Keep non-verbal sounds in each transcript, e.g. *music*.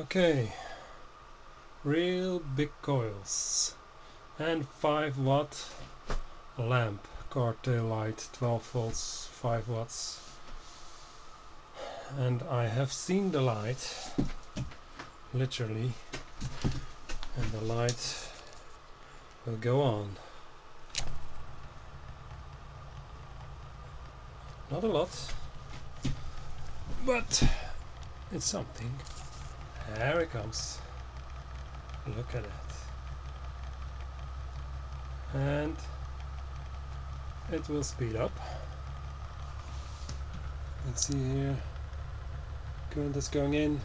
Okay, real big coils and 5 watt lamp, car tail light, 12 volts, 5 watts. And I have seen the light, literally, and the light will go on. Not a lot, but it's something. There it comes. Look at that. And it will speed up. Let's see here. Current is going in.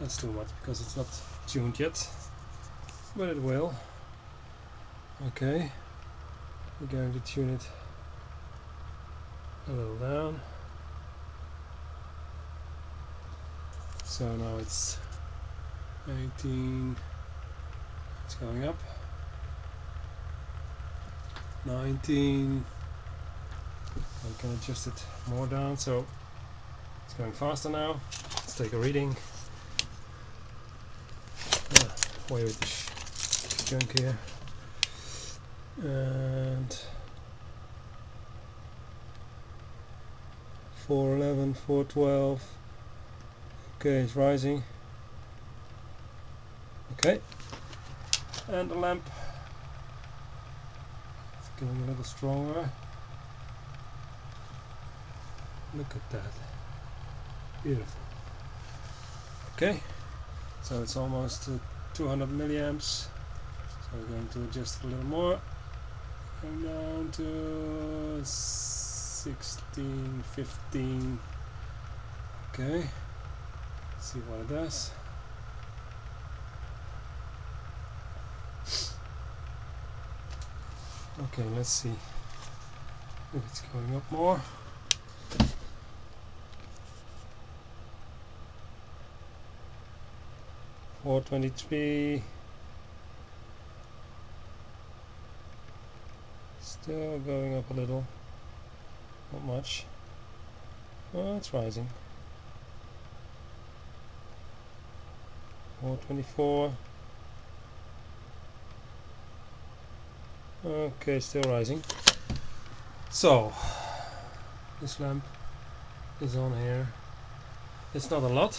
That's too much because it's not tuned yet. But it will. Okay. We're going to tune it a little down. So now it's 18, it's going up. 19, I can adjust it more down so it's going faster now. Let's take a reading. Ah, with this junk here. And 411, 412. Okay, it's rising. Okay. And the lamp is getting a little stronger. Look at that. Beautiful. Okay. So it's almost 200 milliamps. So we're going to adjust a little more. Going down to 16, 15. Okay. See what it does. Okay, let's see if it's going up more. Four twenty-three. Still going up a little. Not much. Oh, it's rising. 424 okay still rising. So this lamp is on here. It's not a lot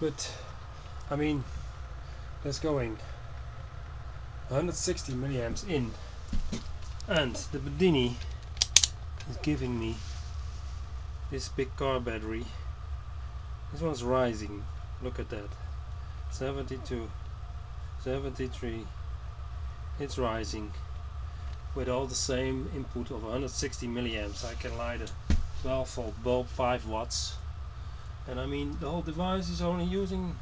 but I mean that's going 160 milliamps in. And the Bedini is giving me this big car battery. This one's rising. Look at that 72 73 it's rising. With all the same input of 160 milliamps I can light a 12 volt bulb 5 watts. And I mean the whole device is only using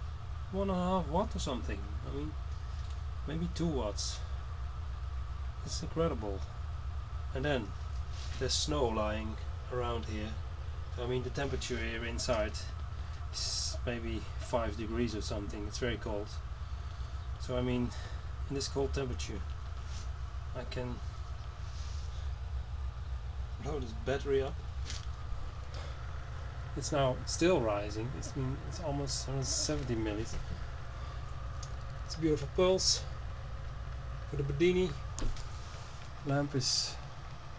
one and a half watt or something. I mean maybe 2 watts. It's incredible. And then there's snow lying around here. I mean the temperature here inside is maybe 5 degrees or something. It's very cold. So I mean in this cold temperature I can blow this battery up. It's now still rising. It's mean it's almost 170 millis. It's a beautiful pulse. For the Bedini lamp is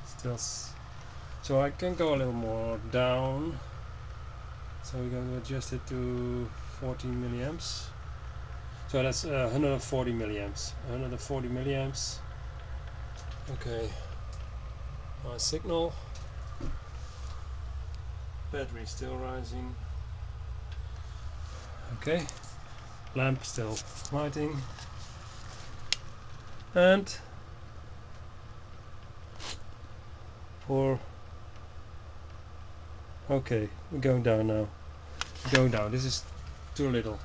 still so I can go a little more down so we're going to adjust it to 14 milliamps. So that's uh, 140 milliamps. 140 milliamps. Okay. My signal. Battery still rising. Okay. Lamp still lighting. And for okay we're going down now. Going down. This is too little.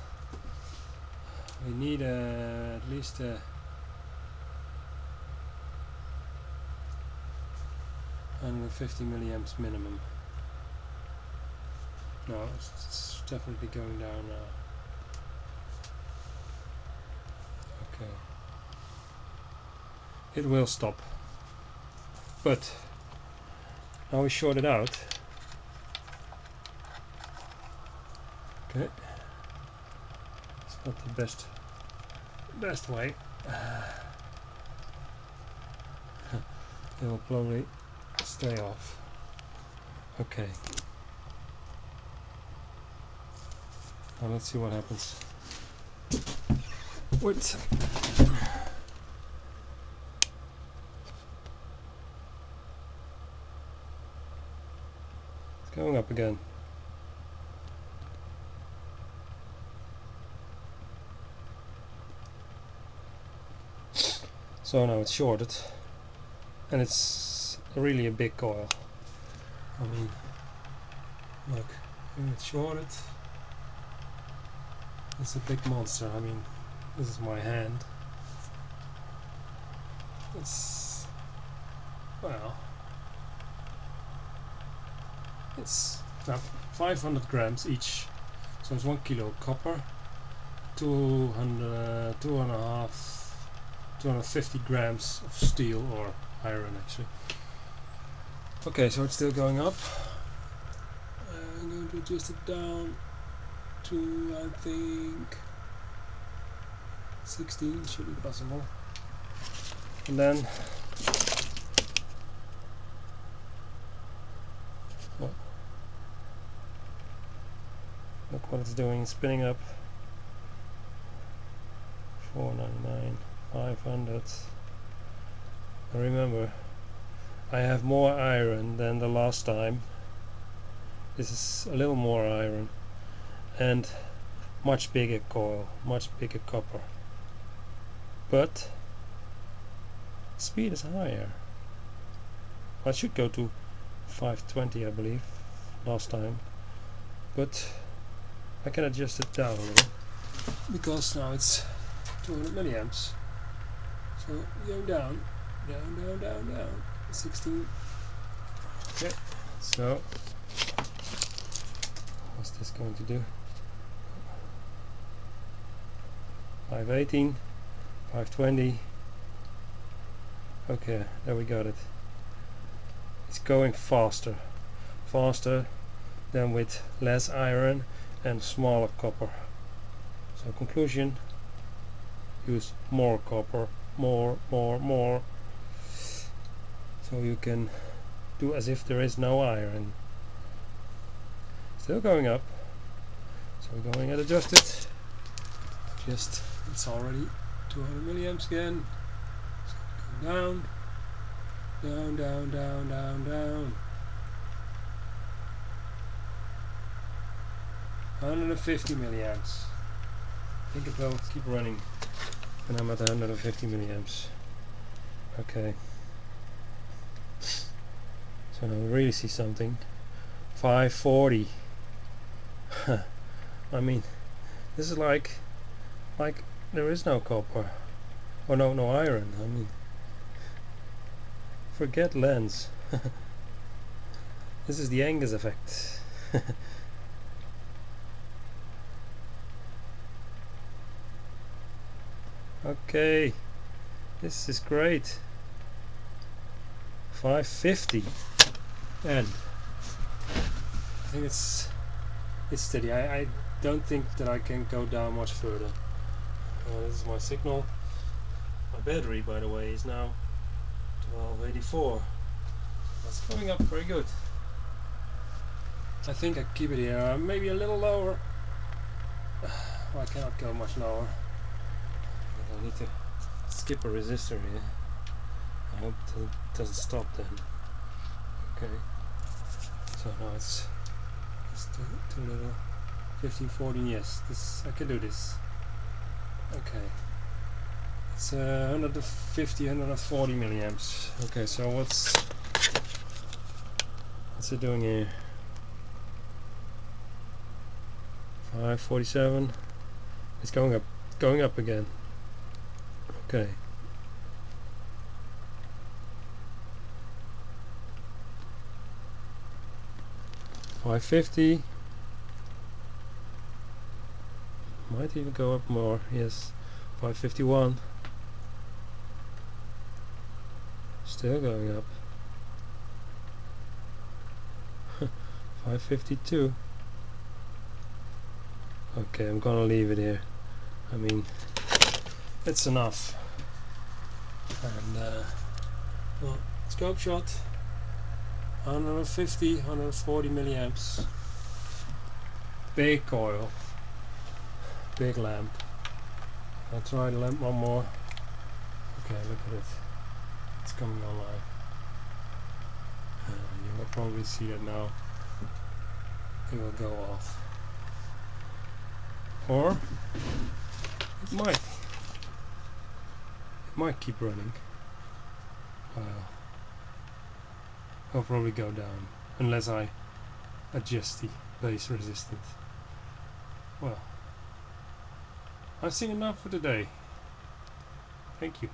We need uh, at least uh, 150 milliamps minimum. No it's, it's definitely going down now. Okay. It will stop. But now we short it out Okay. It's not the best best way. *sighs* it will probably stay off. Okay. Now let's see what happens. Wait. It's going up again. So now it's shorted and it's really a big coil. I mean, look, it's shorted. It's a big monster. I mean, this is my hand. It's, well, it's now 500 grams each. So it's one kilo copper, 200, two and a half, 250 grams of steel or iron actually. Okay, so it's still going up. Uh, I'm going to adjust it down to I think 16 should be possible. And then look what it's doing, spinning up 499, 500. I remember I have more iron than the last time. This is a little more iron and much bigger coil, much bigger copper. But speed is higher. I should go to 520 I believe last time but I can adjust it down a little because now it's 200 milliamps so going down down down down down. 16 okay so what's this going to do? 518 520 okay there we got it. It's going faster faster than with less iron and smaller copper. So conclusion use more copper more more more. So you can do as if there is no iron. Still going up. So we're going and adjust it just it's already 200 milliamps again. So down. Down down down down down. 150 milliamps. I think it will keep running and I'm at 150 milliamps okay. So now we really see something. 540 *laughs* I mean this is like like there is no copper. Or no no iron I mean. Forget Lenz. *laughs* This is the Angus effect *laughs* okay. This is great. 550 and I think it's it's steady. I, I don't think that I can go down much further. Uh, this is my signal. My battery by the way is now 1284 that's coming up very good. I think I keep it here. Uh, maybe a little lower. *sighs* Well, I cannot go much lower I need to skip a resistor here. I hope it doesn't stop then. Okay. So now it's it's too, too little 15 14 yes this I can do this. Okay. It's uh, 150 140 milliamps. Okay so what's what's it doing here? 547 it's going up going up again okay. 550 might even go up more yes. 551 still going up. *laughs* 552 okay I'm gonna leave it here. I mean it's enough and uh, well scope shot 150 140 milliamps. Big coil. Big lamp. I'll try the lamp one more. Okay look at it. It's coming online. Uh, you will probably see that now. It will go off. Or it might might keep running. Well I'll probably go down unless I adjust the base resistance. Well I've seen enough for today. Thank you